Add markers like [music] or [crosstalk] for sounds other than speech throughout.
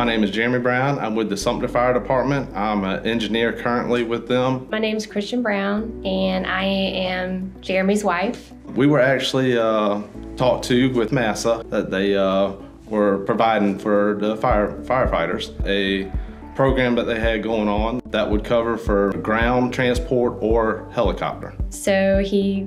My name is Jeremy Brown. I'm with the Sumter Fire Department. I'm an engineer currently with them. My name is Christian Brown, and I am Jeremy's wife. We were actually uh, talked to with MASA that they uh, were providing for the fire firefighters a program that they had going on that would cover for ground transport or helicopter. So he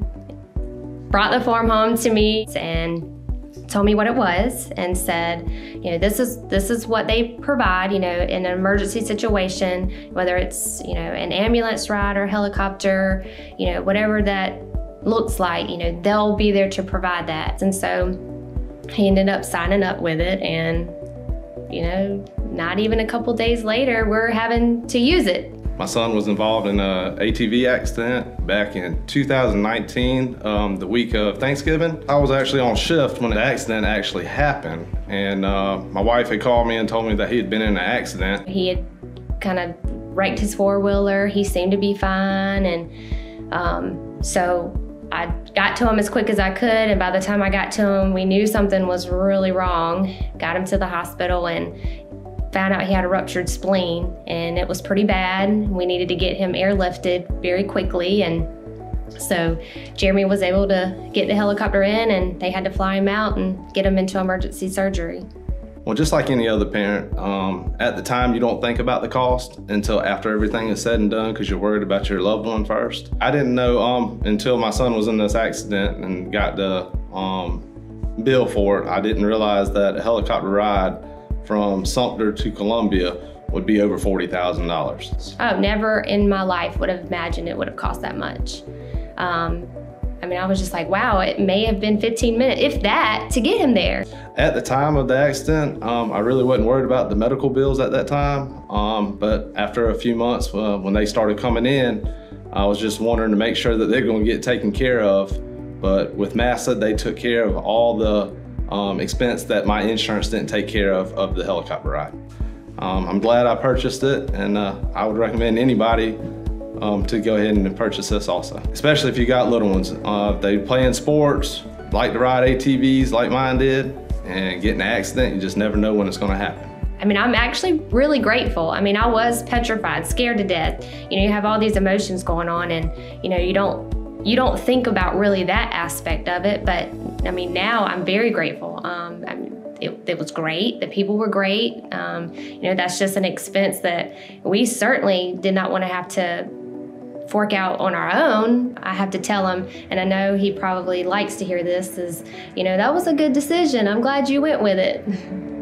brought the form home to me and told me what it was and said, you know, this is this is what they provide, you know, in an emergency situation, whether it's, you know, an ambulance ride or helicopter, you know, whatever that looks like, you know, they'll be there to provide that. And so he ended up signing up with it and you know, not even a couple days later, we're having to use it. My son was involved in a ATV accident back in 2019, um, the week of Thanksgiving. I was actually on shift when the accident actually happened, and uh, my wife had called me and told me that he had been in an accident. He had kind of wrecked his four wheeler. He seemed to be fine, and um, so I got to him as quick as I could, and by the time I got to him, we knew something was really wrong. Got him to the hospital and found out he had a ruptured spleen, and it was pretty bad. We needed to get him airlifted very quickly, and so Jeremy was able to get the helicopter in, and they had to fly him out and get him into emergency surgery. Well, just like any other parent, um, at the time you don't think about the cost until after everything is said and done because you're worried about your loved one first. I didn't know um, until my son was in this accident and got the um, bill for it. I didn't realize that a helicopter ride from Sumter to Columbia would be over $40,000. Oh, never in my life would have imagined it would have cost that much. Um, I mean, I was just like, wow, it may have been 15 minutes, if that, to get him there. At the time of the accident, um, I really wasn't worried about the medical bills at that time. Um, but after a few months, uh, when they started coming in, I was just wondering to make sure that they're going to get taken care of. But with MASA, they took care of all the um, expense that my insurance didn't take care of of the helicopter ride. Um, I'm glad I purchased it, and uh, I would recommend anybody um, to go ahead and purchase this also. Especially if you got little ones. Uh, they play in sports, like to ride ATVs like mine did, and get in an accident, you just never know when it's gonna happen. I mean, I'm actually really grateful. I mean, I was petrified, scared to death. You know, you have all these emotions going on and, you know, you don't you don't think about really that aspect of it, but I mean, now I'm very grateful. Um, I it, it, was great. The people were great. Um, you know, that's just an expense that we certainly did not want to have to fork out on our own, I have to tell him, and I know he probably likes to hear this, is, you know, that was a good decision. I'm glad you went with it. [laughs]